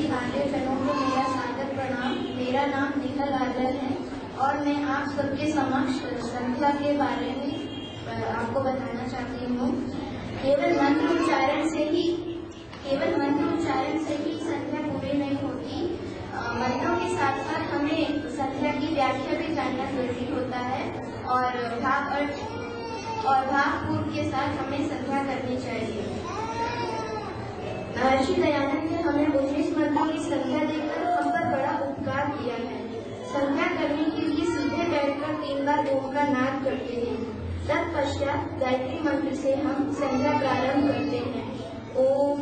सभी भाग्य जनों को मेरा सागर प्रणाम। मेरा नाम निखल आजल है और मैं आप सबके समक्ष संध्या के बारे में आपको बताना चाहती हूँ। केवल मंत्र उच्चारण से ही, केवल मंत्र उच्चारण से ही संध्या पूरी नहीं होती। मंत्रों के साथ साथ हमें संध्या की व्याख्या भी जानना ज़रूरी होता है और भाव अर्थ और भाग पूर्व के साथ हमें संध्या करनी चाहिए। महर्षि दयानंद हमें उन्नीस मर्दों की संख्या देकर हम पर बड़ा उपकार किया है। संख्या करने के लिए सीधे बैठकर तीन बार ओम का नाद करते हैं। तत्पश्चात गायत्री मंत्र से हम संख्या प्रारंभ करते हैं। ओम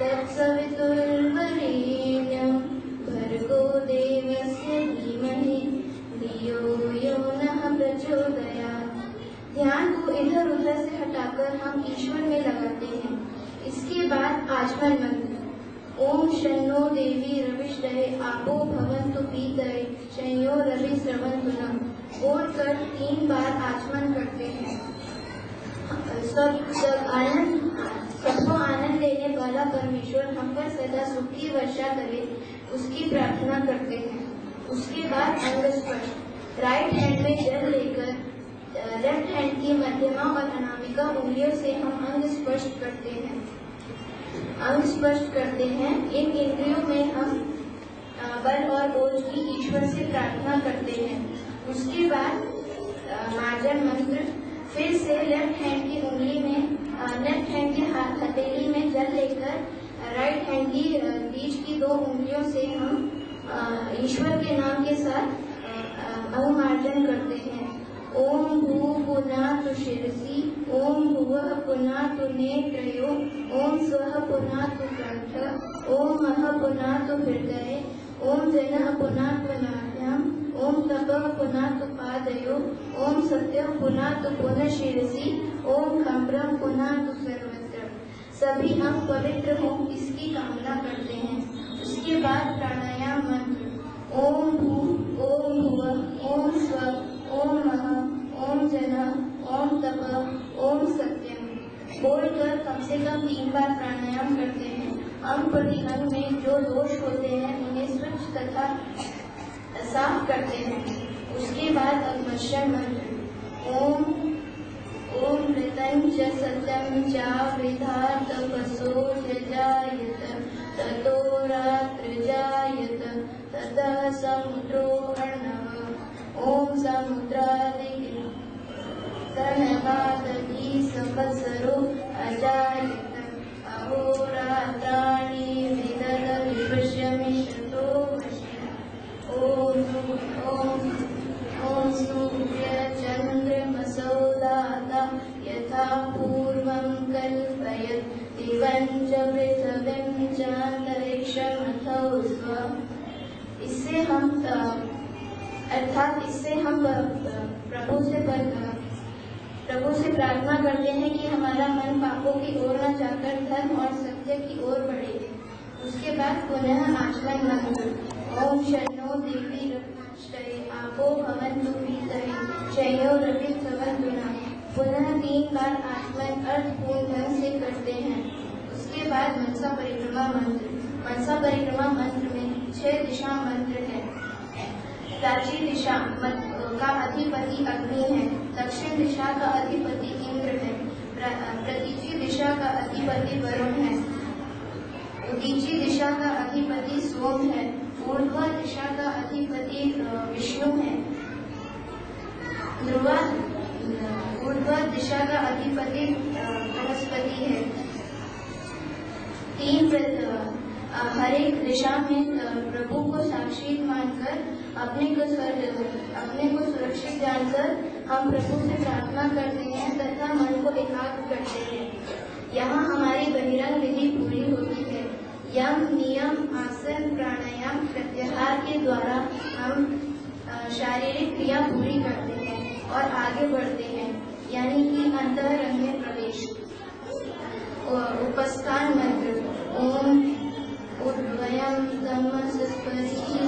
तत्सवितुर्वरेण्यं भर्गो देवस्य धीमहि धियो यो नः प्रचोदयात्। ध्यान को इधर उधर से हटाकर हम ईश्वर में लगाते हैं। इसके बाद आचमन मंत्र। ओम शनो देवी रविश रहे, आपो भवन तो पी रहे शनो रवि श्रवण सुना बोल कर तीन बार आचमन करते हैं। सब सब आनंद, सबको आनंद लेने वाला परमेश्वर हम पर सदा सुख की वर्षा करे, उसकी प्रार्थना करते हैं। उसके बाद अंग स्पर्श राइट हैंड में जल लेकर लेफ़्ट हैंड की मध्यमा और अनामिका उंगलियों से हम अंग स्पर्श करते हैं। अंग स्पर्श करते हैं। इन इंद्रियों में हम बल और बोझ की ईश्वर से प्रार्थना करते हैं। उसके बाद मार्जन मंत्र, फिर से लेफ़्ट हैंड की उंगली में लेफ़्ट हैंड के हाथ हथेली में जल लेकर राइट हैंड की बीच की दो उंगलियों से हम ईश्वर के नाम के साथ अनुमार्जन करते हैं। ओम भू पुना तु शिरसि, ओम भुव पुना तु नेत्रयो, ओम स्व पुना तु कंठ ओम मह पुना तु हृदय, ओम जन पुना तु नाभ्याम ओम तप पुना तु पादयो, ओम सत्य पुना तु पुनः शिरसि, ओम खम्रम पुना तु सर्वत्र। सभी हम पवित्र हों, इसकी कामना करते हैं। उसके बाद प्राणायाम मंत्र। ओम भू तप ओम सत्यम बोलकर कम से कम तीन बार प्राणायाम करते हैं अंग प्रतिअंग में जो दोष होते हैं, उन्हें स्वच्छ तथा साफ़ करते हैं। उसके बाद अग्मश्य मंत्र ओम ओम मृतम च सत्यम चा वृथा तपसो जायत ततो रात्र जायत तथा समुद्रो अर्णव ओम समुद्रादि कर्ण पादगी सपसरु अहोरात्राणि विददति पश्यमिषतो ॐ ॐ सूर्यचन्द्रमसौदाता यथा पूर्वं कल्पयत्। दिवञ्च पृथिवीं चान्तरिक्षमथौ स्व। इससे हम, अर्थात इससे हम प्रभु से प्रभु से प्रार्थना करते हैं कि हमारा मन पापों की ओर न जाकर, धर्म और सत्य की ओर बढ़े। उसके बाद पुनः आचमन मंत्र ओम शनो देवी आपो भवन दुखी सभी रवि सवन गुना पुनः तीन बार आचमन अर्थ पूर्ण ढंग से करते हैं। उसके बाद मनसा परिक्रमा मंत्र। मनसा परिक्रमा मंत्र में छह दिशा मंत्र है। प्राची दिशा मंत्र। का अधिपति अग्नि है। दक्षिण दिशा का अधिपति इंद्र है। प्रतीची दिशा का अधिपति वरुण है। उदीची दिशा का अधिपति सोम है। पूर्व दिशा का अधिपति विष्णु है। ध्रुवा पूर्व दिशा का अधिपति बृहस्पति है। तीन हर एक दिशा में प्रभु को साक्षी मानकर अपने को अपने को सुरक्षित जानकर हम प्रभु से प्रार्थना करते हैं तथा मन को एकाग्र करते हैं। यहाँ हमारी बहिरंग विधि पूरी होती है। यम, नियम, आसन, प्राणायाम, प्रत्याहार के द्वारा हम शारीरिक क्रिया पूरी करते हैं और आगे बढ़ते हैं, यानी कि अंतरंग में प्रवेश। उपस्थान मंत्र। ओम उद्वयम तमस्परी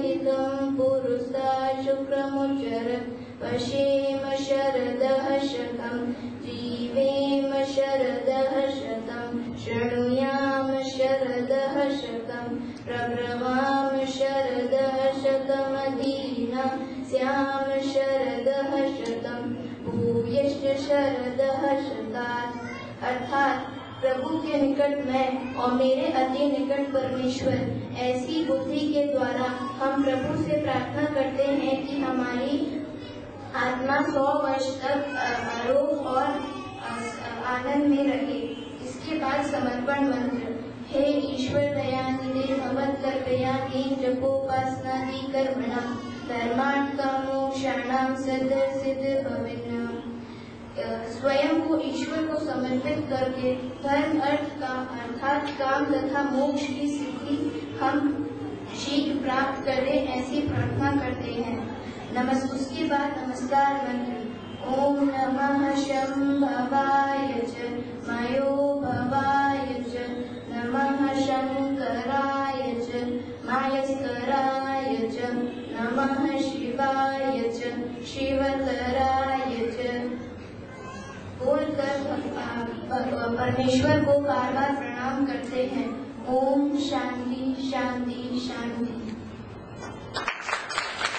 क्रमुशरत् पशेम शरदः शकम् जीवेम शरदः शतम् शृणुयाम शरदः हशतं प्रभ्रमाम शरदः शतमदीना स्याम शरदः शतम् भूयश्च शरदः शतात् अर्थात् प्रभु के निकट मैं और मेरे अति निकट परमेश्वर, ऐसी बुद्धि के द्वारा हम प्रभु से प्रार्थना करते हैं कि हमारी आत्मा सौ वर्ष तक आरोप और आनंद में रहे। इसके बाद समर्पण मंत्र। हे ईश्वर दयानिधे कृपया की जपोपासना दी कर्मणा धर्मार्थ कामोक्षाणाम सिद्ध सिद्ध भविन्ना स्वयं को ईश्वर को समर्पित करके धर्म, अर्थ का, अर्थात काम तथा मोक्ष की सिद्धि हम शीघ्र प्राप्त करें, ऐसी प्रार्थना करते हैं। उसके बाद नमस्कार मंत्र। ओम नमः परमेश्वर को बार बार प्रणाम करते हैं। ओम शांति शांति शांति।